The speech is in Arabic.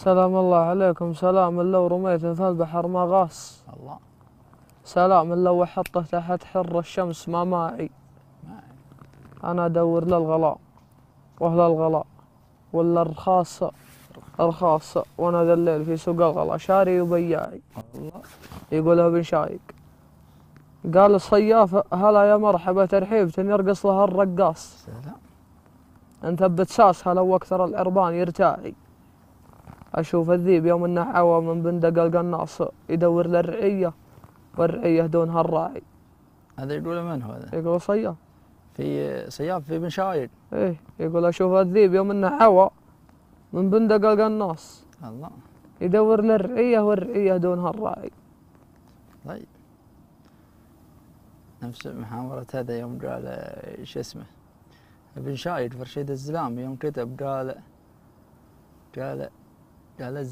سلام الله عليكم. سلام لو رميته في البحر ما غاص. الله. سلام لو حطه تحت حر الشمس ما ماعي ما أنا أدور للغلاء وأهل الغلاء ولا الرخاصة؟ رخاصة وأنا ذا الليل في سوق الغلا شاري وبياعي. الله يقولها بن شايق. قال الصياف هلا يا مرحبا ترحيب يرقص لها الرقاص. سلام. أنت بتساس هلا وأكثر العربان يرتاعي. أشوف الذيب يوم انه عوى من بندق القناص يدور للرعية والرعية دونها الراعي هذا يقول من هو هذا؟ يقول صياف في سياف في بن شايق إيه يقول أشوف الذيب يوم انه عوى من بندق القناص. الله. يدور للرعية والرعية دونها الراعي طيب. نفس محاورة هذا يوم قال شو اسمه؟ ابن شايد في رشيد الزلام يوم كتب قال قال قال